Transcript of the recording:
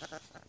Ha.